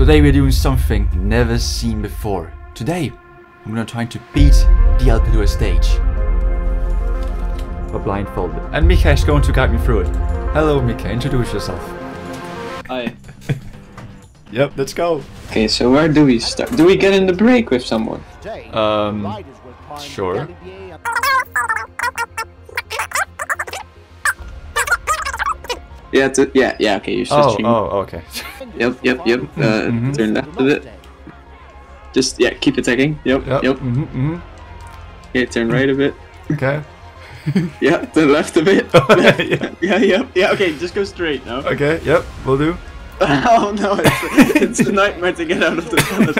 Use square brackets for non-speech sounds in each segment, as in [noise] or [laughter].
Today we're doing something never seen before. Today, I'm gonna try to beat the Alpe d'Huez stage. But blindfolded. And Mika is going to guide me through it. Hello Mika, introduce yourself. Hi. [laughs] Yep, let's go. Okay, so where do we start? Do we get in the break with someone? Um, sure. Yeah, to, yeah, yeah. Okay, you're Oh, switching. oh, okay. [laughs] Yep, yep, yep. Uh, Mhm. Turn left a bit. Just yeah, keep attacking. Yep, Yep. yep. Mm-hmm, mm-hmm. Okay, turn right a bit. Okay. [laughs] Yeah, turn left a bit. [laughs] yeah. yeah, yep, yeah. Okay, just go straight now. Okay. Yep. We'll do. oh no, it's, it's a nightmare to get out of the tunnel.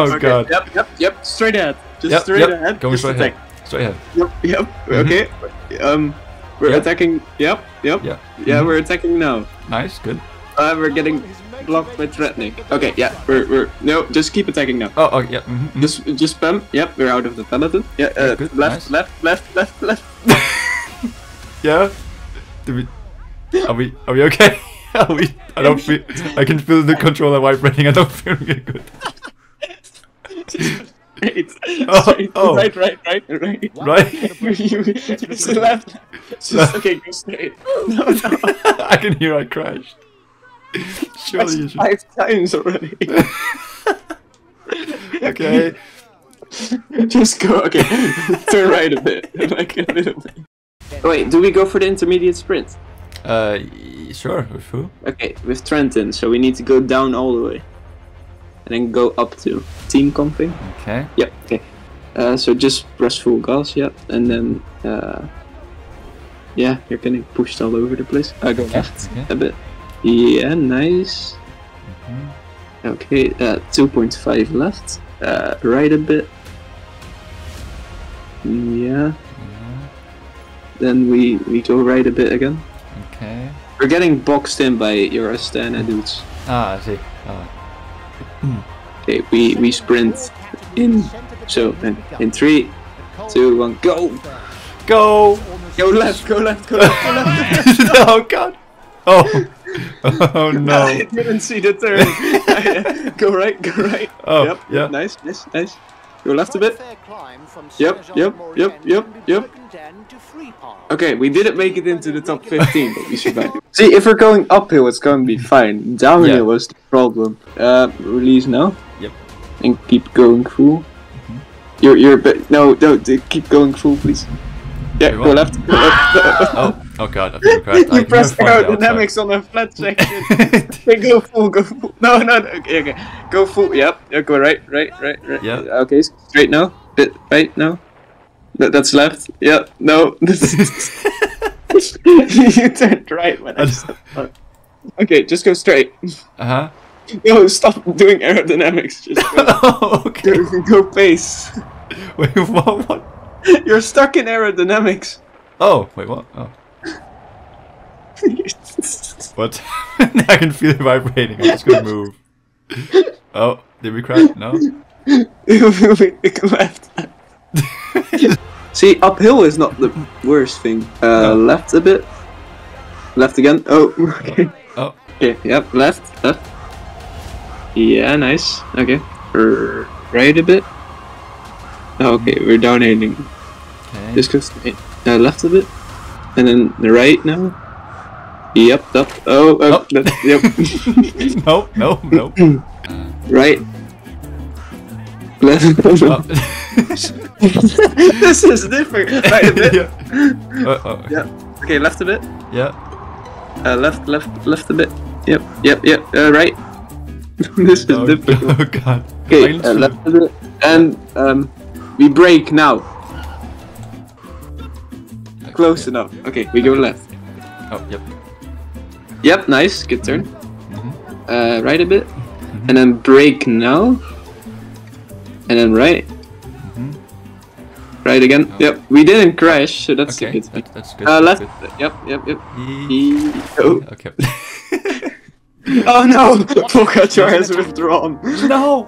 Oh, okay, God. Yep, yep, yep. Straight ahead. Just Yep. straight yep. ahead. Going just straight attack. ahead. Straight ahead. Yep, yep. Mhm. Okay. Um, we're Yep. attacking. Yep, yep. Yeah. Yeah, Mhm. we're attacking now. Nice. Good. Uh, we're getting blocked by threatening. Okay, yeah, we're we're no, just keep attacking now. Oh, oh yeah. Mm-hmm, mm-hmm. Just just spam. Yep, we're out of the peloton. Yeah, uh, good, left, nice. left, left, left, left. [laughs] Yeah. Do we? Are we? Are we okay? [laughs] Are we? I don't feel. I can feel the controller vibrating. I don't feel good. [laughs] [laughs] Straight. Oh, Straight. oh. Right, right, right, right. [laughs] Right? you, [laughs] just left. Just okay, go straight. No, no. I can hear I crashed. Surely you should. five times already. Okay. Just go. Okay, turn right a bit, like a little bit. Wait, do we go for the intermediate sprint? Uh, sure. With who? Okay, with Trentin, so we need to go down all the way. And then go up to team comping. Okay. Yep, okay. Uh, so just press full gas, yep, and then, uh, yeah, you're getting pushed all over the place. Uh, go left Okay. a bit. Yeah, nice. Mhm. Okay, uh, 2.5 left. Uh, right a bit. Yeah, Yeah. then we, we go right a bit again. Okay. We're getting boxed in by your Astana dudes. Ah, I see. Ah. Okay, we, we sprint in. So, in, in three, two, one, go! Go. Go left, go left, go left, go left! [laughs] oh God. Oh. Oh [laughs] I no. didn't see the turn. [laughs] go right, go right. Oh, yep, yeah. Nice, nice, nice. Go left a bit. Yep, yep, yep, yep, yep. Okay, we didn't make it into the top 15, but we survived. See, if we're going uphill, it's going to be fine. Downhill Yeah. was the problem. Uh, release now. Yep. And keep going full. You're, you're, but no, no, d- keep going full, please. Yeah, Wait, go what? left. Go left. [laughs] Oh. Oh God. I feel correct. [laughs] I you press can find aerodynamics on a flat [laughs] section. okay, go full, go full. No, no, no. Okay, okay. Go full. Yep. Yeah, go right, right, right, right. Yeah. Okay, straight now. Bit right now. That, that's left. Yeah. No. This is... [laughs] [laughs] you turned right when I said that. Okay, just go straight. Uh huh. No, stop doing aerodynamics. Just go, [laughs] Oh, okay. go, go pace. Wait, what? What? You're stuck in aerodynamics. Oh, wait, what? Oh, what? I can feel it vibrating. I'm just gonna move. Oh, did we crash? No. Go left. [laughs] See, uphill is not the worst thing. Uh, No. left a bit. Left again. Oh, [laughs] okay. Oh, Okay, yep, left, left. Yeah, nice. Okay. R- right a bit. Oh, okay, we're donating. okay. Just go straight. Uh, left a bit. And then the right now. Yep, up. Oh, Oh. that- yep. [laughs] nope, nope, nope. [clears throat] right. Oh. [laughs] this is different. [laughs] Right a bit. yeah. Uh, oh, Yeah. Okay, left a bit. yeah. Uh, left, left, left a bit. Yep, yep, yep. Uh, right. [laughs] this is Oh, difficult. oh God. Okay, uh, left a bit. And um, we break now. Close enough. Okay, we go left. Oh, yep. Yep, nice. Good turn. Mhm. Uh, right a bit. And then break now. And then right. Right again. Yep, we didn't crash, so that's a good thing. that, that's good. Uh, left. good. [laughs] Yep, yep, yep. Ye- E- oh. Okay. [laughs] oh no! Pogacar has withdrawn. no!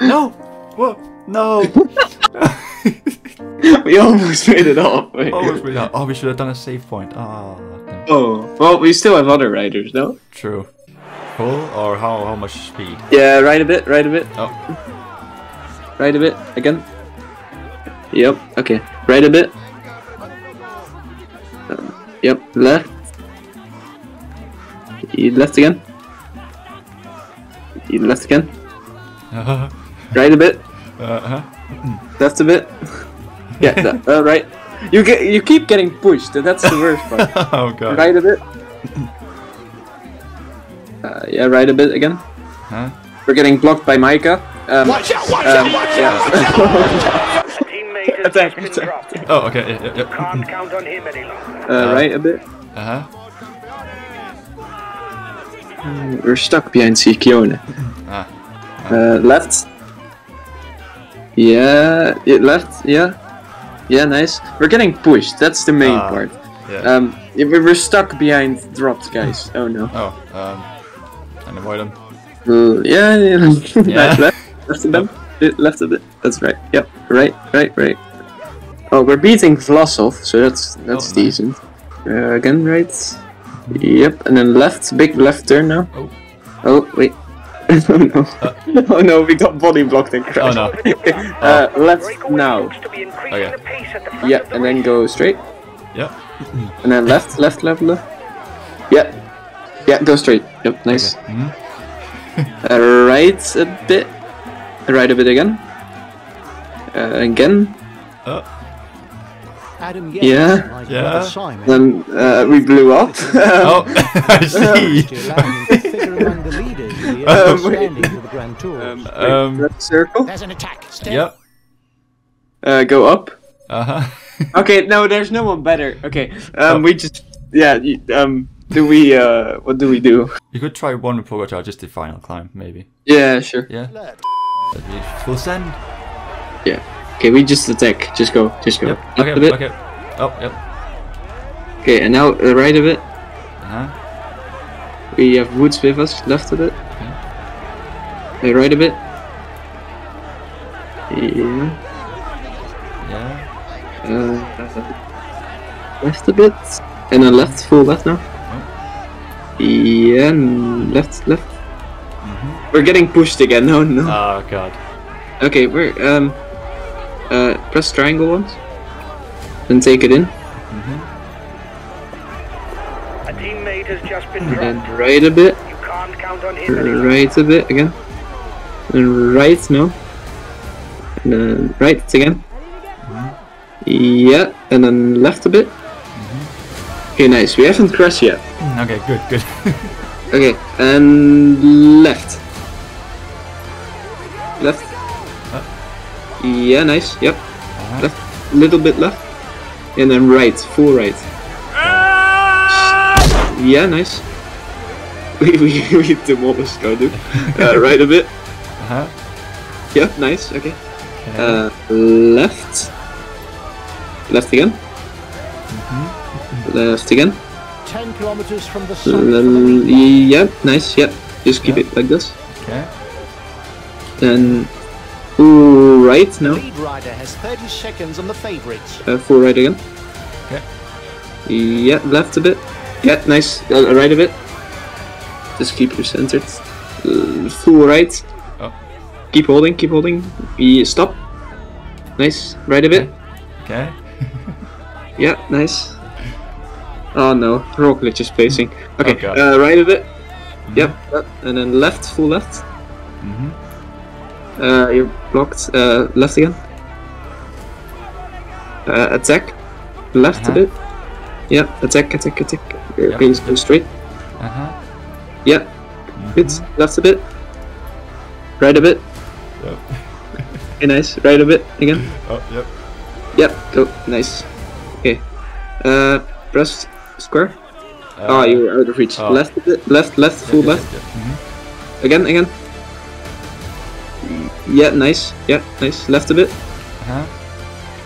No! What? No! [laughs] we almost made it off. Wait. oh, it's really hard. oh, we should have done a save point. Ah, no. Oh, well, we still have other riders, no? true. Full or how how much speed? Yeah, right a bit, right a bit, Oh, right a bit, again. Yep, okay. Right a bit. Um, yep, left. Left again. Left again. uh Right a bit. huh. Left a bit. Yeah, [laughs] that, uh, right. You get you keep getting pushed. That's the worst part. [laughs] oh god. right a bit. Uh, yeah, right a bit again. Huh? We're getting blocked by Micah. Um, Watch out! Watch um, out! Watch yeah. out! A [laughs] teammate has Attack, just been attack. dropped. Oh, okay. Yeah, yeah, yeah. Can't count on him any longer. uh, right a bit. Uh huh. We're stuck behind Sikione. Ah. Uh, left. Yeah, yeah, left. Yeah, yeah, nice. We're getting pushed. That's the main Ah, part. Yeah. Um, we- we're stuck behind dropped guys. Oh no. oh, um, and avoid them. Uh, yeah, yeah. [laughs] Yeah. Left, left, left a bit, bit, left a bit. That's right. Yep. Right, right, right. Oh, we're beating Vlasov, so that's that's Oh, nice. decent. Uh, again, right. Yep, and then left, big left turn now. Oh. Oh wait. [laughs] oh no. [laughs] oh no, we got body blocked and crashed. Oh crashed. no. [laughs] Uh, left Breakaway now. looks to be increasing Okay. the pace at the front Yeah, of and then go straight, Yep. and then left, left, left, left. Yeah, yeah, go straight. Yep, nice. Okay. Mhm. Uh, right a bit, right a bit again. Uh, again. Oh. Adam Yeah. like Yeah. Simon. Then uh, we blew up. [laughs] Oh, [laughs] I see. to allow him to figure among the leaders of the [laughs] Um, outstanding for the Grand Tour. um, Um, red circle. There's an attack. Stay. Yep. Uh, go up. Uh huh. Okay, no, there's no one better. Okay, um, Oh. we just yeah. Um, do we uh, what do we do? You could try one with Pogacar, just the final climb, maybe. Yeah, sure. Yeah. Full send. Yeah. Okay, we just attack. Just go. Just go. Yep. Left Okay. a bit. Okay. Oh, yep. Okay, and now uh, right a bit. Uh huh. We have Woods with us. Left a bit. Uh, right a bit. Yeah. Yeah. Uh, left a bit. And then left. Full left now. Yeah. Left. Left. We're getting pushed again. [laughs] Oh, no, no. Oh god. Okay, we're um uh press triangle once. Then take it in. Mm-hmm. A teammate has just been And dropped. then right a bit. You can't count on him any longer. Right a bit again. And right no. And then right again. Mm-hmm. Yeah, and then left a bit. Mm-hmm. Okay, nice. We haven't crashed yet. Mm, okay, good, good. [laughs] Okay, and left. Left. Yeah, nice. Yep. Left. Little bit left. And then right. Full right. Yeah, nice. [laughs] We we we demolished Cardu. [laughs] Uh, right a bit. Uh huh. Yeah, nice. Okay. Uh, left. Left again. Left again. 10 kilometers from the summit. for the L- lead line. yeah, nice. Yeah, just keep Yeah. it like this. Okay. Then full right The now. lead rider has 30 seconds on the favourites. Uh, full right again. Okay. Yeah, left a bit. Yeah, nice. Uh, right a bit. Just keep you centered. Uh, full right. Oh. Keep holding. Keep holding. Yeah, stop. Nice. Right a bit. Okay. [laughs] Yeah, nice. Oh no, Roglic is pacing. Okay, Oh, uh, right a bit. Yep, yep, and then left, full left. Mhm. Uh, you're blocked. Uh, left again. Uh, attack. Left Uh-huh. a bit. Yeah, attack, attack, attack. Uh, Yep, Please go straight. Uh huh. Yeah, good. Left a bit. Right a bit. Yep. [laughs] Okay, nice. Right a bit again. [laughs] Oh, yep. Yep, go. Nice. Okay. Uh, press square. Uh, oh, you're out of reach. oh. Left a bit. Left, left, yeah, full yeah, left. yeah, yeah. Mhm. Again, again. Yeah, nice. Yeah, nice. Left a bit. Uh-huh.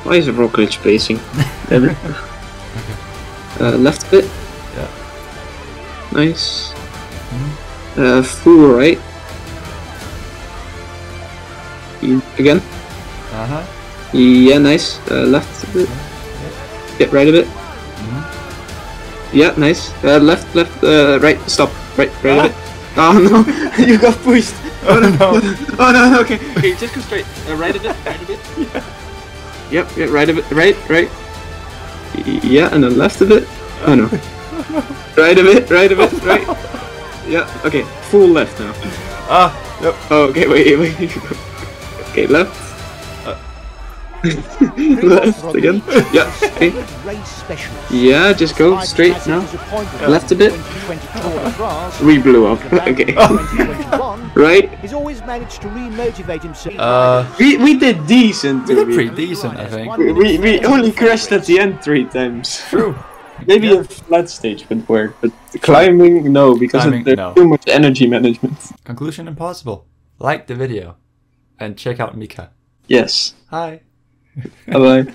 Why is Roglic pacing? Damn [laughs] it. uh, left a bit. Yeah. Nice. Uh, full right. Again. Uh-huh. Yeah, nice. Uh, left a bit. Yeah, right a bit. Yeah, nice. Uh, left, left, uh, right. Stop. Right, right a bit. Oh no, [laughs] you got pushed. [laughs] Oh no. [laughs] Oh no, no, okay. Okay, just go straight. Uh, right a bit, right a bit. Yep, yeah, right a bit, right, right. Yeah, and then left a bit. Oh no. Right a bit, right a bit, right. Yeah, okay, full left now. Ah, yep. Oh, okay, wait, wait. Okay, left. Left again. Yeah, okay. Yeah, just go straight now. disappointment Left a bit. in 2020 Tour de France, We blew up. Okay. Grand Prix 2021, [laughs] Right? He's always managed to re-motivate himself. Uh, We, we did decent. we did be pretty decent, I think. We, we, we only crashed at the end three times. True. [laughs] Maybe Yeah. a flat stage would work, but climbing, no, because Climbing, there's no. too much energy management. Conclusion impossible. Like the video. And check out Mika. Yes. Hi. Bye bye.